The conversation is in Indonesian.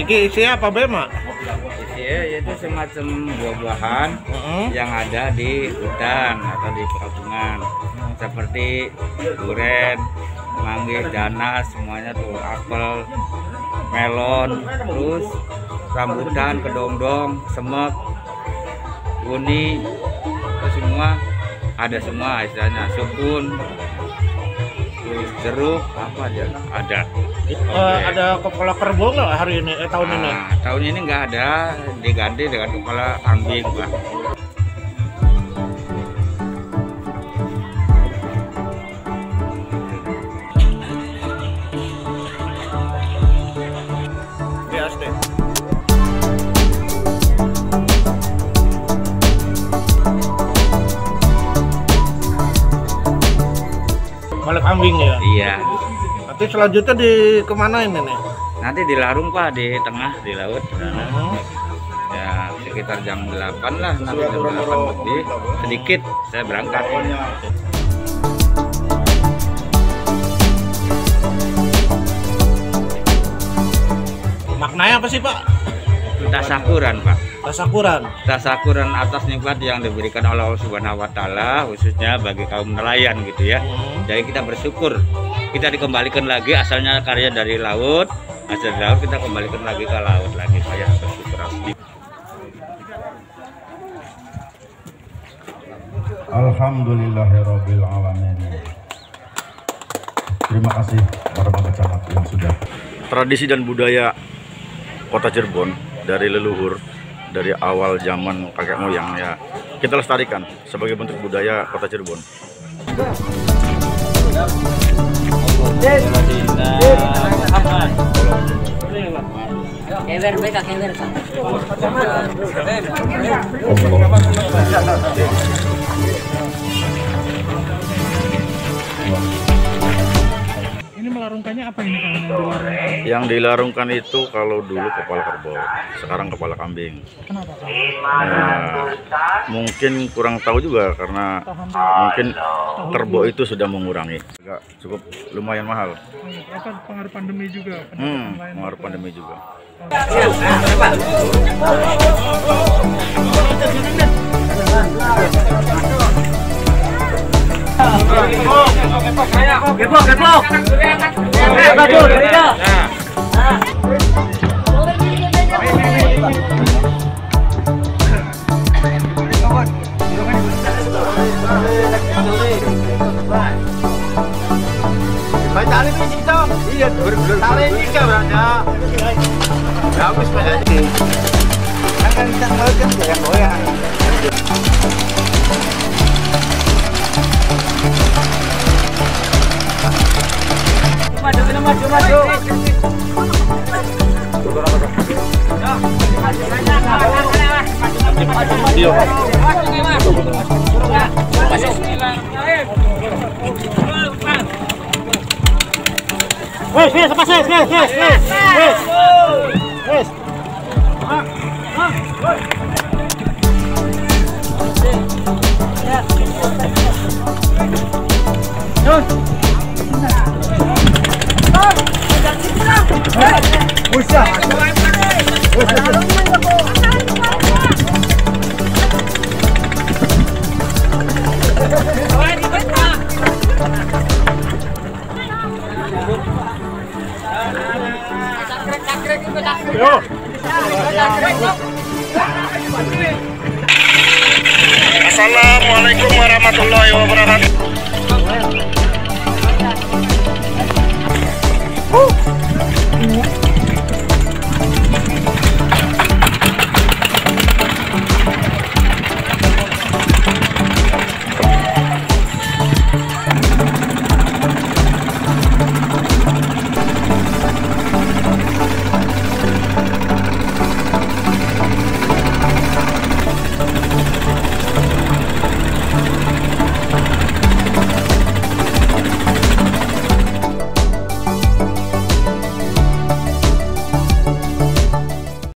memiliki isi apa Bema? Isinya yaitu semacam buah-buahan Heeh. yang ada di hutan atau di perkampungan seperti durian, manggis, danas, semuanya tuh apel, melon, terus rambutan, kedongdong, semek, uni, itu semua ada semua istilahnya, sukun, terus jeruk, apa aja ada. Eh, ada kepala kerbau nggak hari ini eh, tahun ini? Nah, tahun ini nggak ada, diganti dengan kepala kambing, Pak. Kambing ya. Iya. Nanti selanjutnya di ke mana ini nih? Nanti di Larung Pak, di tengah di laut. Hmm. Ya sekitar jam 8 lah, nanti jam 8 lebih sedikit saya berangkat. Maknanya apa sih Pak? Tasakuran Pak. Tasakuran. Tasakuran atas nikmat yang diberikan oleh Allah Subhanahu Wa Taala, khususnya bagi kaum nelayan gitu ya. Hmm. Jadi kita bersyukur kita dikembalikan lagi asalnya karya dari laut, hasil dari laut kita kembalikan lagi ke laut lagi saya bersyukur asli. Alhamdulillahirabbil alamin. Terima kasih para pengacara yang sudah tradisi dan budaya Kota Cirebon dari leluhur dari awal zaman kakek moyang ya kita lestarikan sebagai bentuk budaya Kota Cirebon. Qué verbeca, qué verga. Ini melarungkannya apa ini Kang? Yang dilarungkan? Yang dilarungkan itu kalau dulu kepala kerbau, sekarang kepala kambing. Kenapa Kang? Nah, mungkin kurang tahu juga karena mungkin kerbau itu sudah mengurangi. Agak cukup lumayan mahal. Apa pengaruh pandemi juga? Hmm, pengaruh pandemi juga. Gepok Maju, maju, maju. Wes, wes, apa sih? Wes, wes, wes. Wes. Wes. Yo. Assalamualaikum warahmatullahi wabarakatuh. Uh.